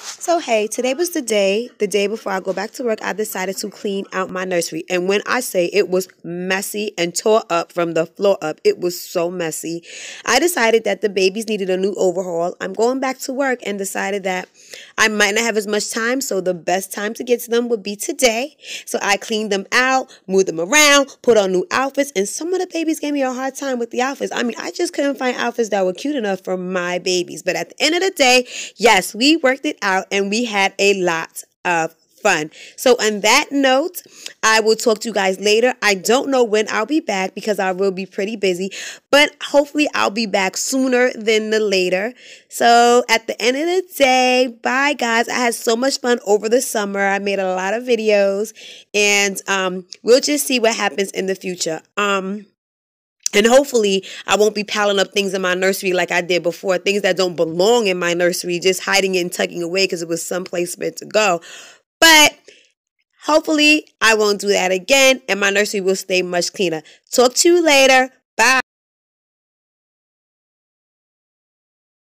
So, hey, today was the day, the day before I go back to work, I decided to clean out my nursery. And when I say it was messy and tore up from the floor up, it was so messy. I decided that the babies needed a new overhaul. I'm going back to work and decided that I might not have as much time, so the best time to get to them would be today. So I cleaned them out, moved them around, put on new outfits, and some of the babies gave me a hard time with the outfits. I mean, I just couldn't find outfits that were cute enough for my babies. But at the end of the day, yes, we worked it out and we had a lot of fun. So, on that note, I will talk to you guys later. I don't know when I'll be back because I will be pretty busy, but hopefully, I'll be back sooner than the later. So, at the end of the day, bye guys. I had so much fun over the summer. I made a lot of videos, and um, we'll just see what happens in the future. Um, and hopefully, I won't be piling up things in my nursery like I did before, things that don't belong in my nursery, just hiding it and tucking away because it was someplace meant to go. But hopefully, I won't do that again, and my nursery will stay much cleaner. Talk to you later.